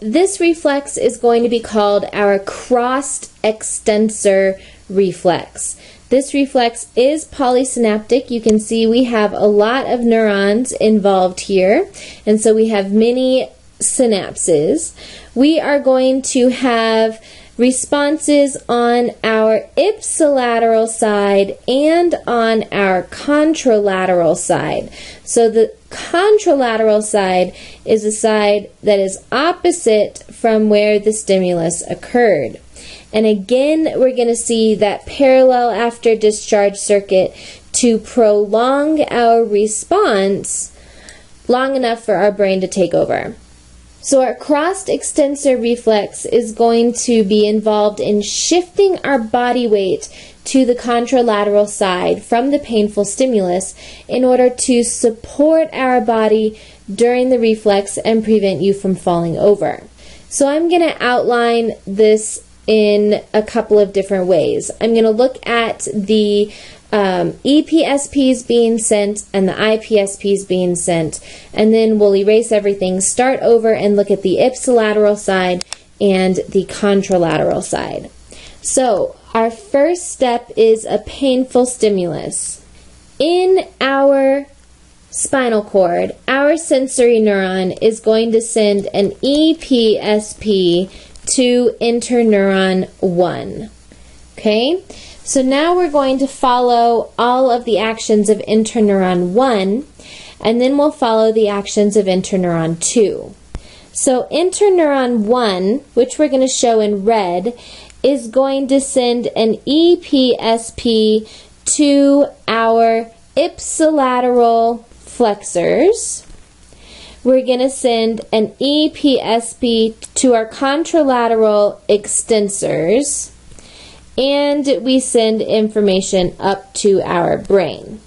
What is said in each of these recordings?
this reflex is going to be called our crossed extensor reflex. This reflex is polysynaptic. You can see we have a lot of neurons involved here, and so we have many synapses. We are going to have responses on our ipsilateral side and on our contralateral side. So the contralateral side is a side that is opposite from where the stimulus occurred. And again, we're going to see that parallel after discharge circuit to prolong our response long enough for our brain to take over. So our crossed extensor reflex is going to be involved in shifting our body weight to the contralateral side from the painful stimulus in order to support our body during the reflex and prevent you from falling over. So I'm going to outline this in a couple of different ways. I'm going to look at the um, EPSPs being sent and the IPSPs being sent, and then we'll erase everything, start over, and look at the ipsilateral side and the contralateral side. So, our first step is a painful stimulus. In our spinal cord, our sensory neuron is going to send an EPSP to interneuron 1. Okay? So now we're going to follow all of the actions of interneuron 1, and then we'll follow the actions of interneuron 2. So interneuron 1, which we're going to show in red, is going to send an EPSP to our ipsilateral flexors we're going to send an EPSP to our contralateral extensors, and we send information up to our brain.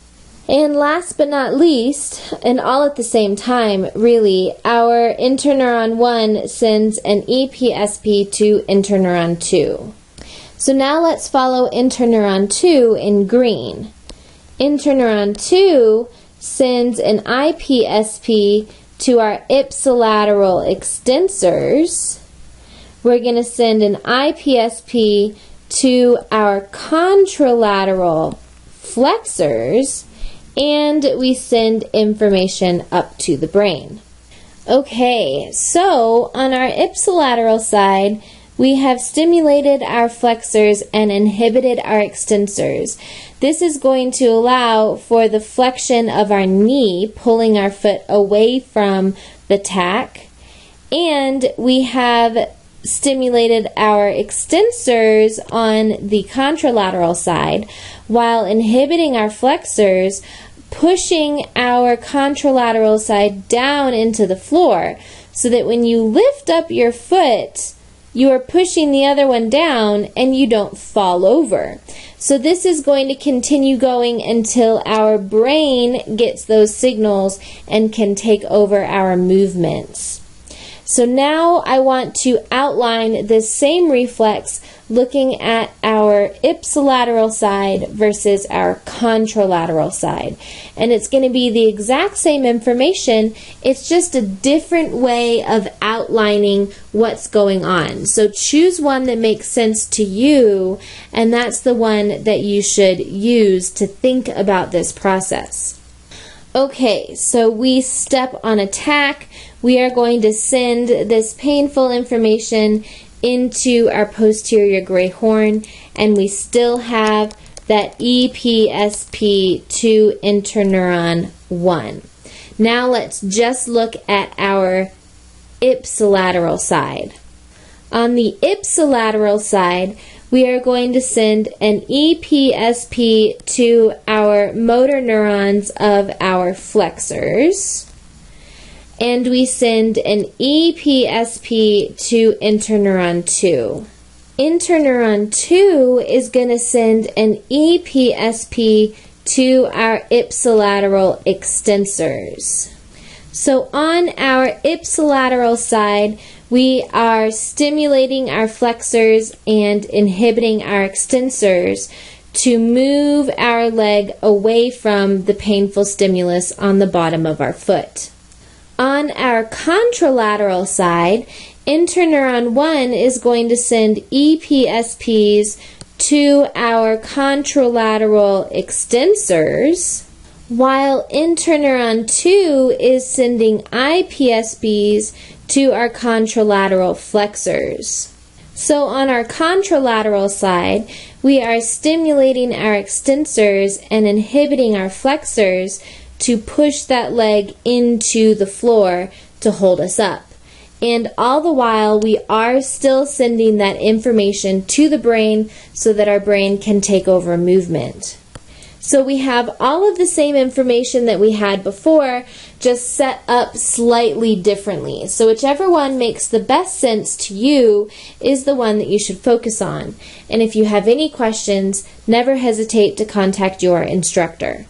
And last but not least, and all at the same time, really, our interneuron 1 sends an EPSP to interneuron 2. So now let's follow interneuron 2 in green. Interneuron 2 sends an IPSP to our ipsilateral extensors, we're going to send an IPSP to our contralateral flexors, and we send information up to the brain. Okay, so on our ipsilateral side, we have stimulated our flexors and inhibited our extensors. This is going to allow for the flexion of our knee, pulling our foot away from the tack. And we have stimulated our extensors on the contralateral side while inhibiting our flexors, pushing our contralateral side down into the floor so that when you lift up your foot, you are pushing the other one down and you don't fall over. So this is going to continue going until our brain gets those signals and can take over our movements. So now I want to outline this same reflex looking at our ipsilateral side versus our contralateral side. And it's going to be the exact same information, it's just a different way of outlining what's going on. So choose one that makes sense to you, and that's the one that you should use to think about this process. Okay, so we step on attack. We are going to send this painful information into our posterior gray horn, and we still have that EPSP to interneuron 1. Now let's just look at our ipsilateral side. On the ipsilateral side, we are going to send an EPSP to our motor neurons of our flexors. And we send an EPSP to interneuron 2. Interneuron 2 is going to send an EPSP to our ipsilateral extensors. So on our ipsilateral side, we are stimulating our flexors and inhibiting our extensors to move our leg away from the painful stimulus on the bottom of our foot. On our contralateral side, Interneuron 1 is going to send EPSPs to our contralateral extensors, while interneuron 2 is sending IPSPs to our contralateral flexors. So on our contralateral side, we are stimulating our extensors and inhibiting our flexors to push that leg into the floor to hold us up. And all the while, we are still sending that information to the brain so that our brain can take over movement. So we have all of the same information that we had before, just set up slightly differently. So whichever one makes the best sense to you is the one that you should focus on. And if you have any questions, never hesitate to contact your instructor.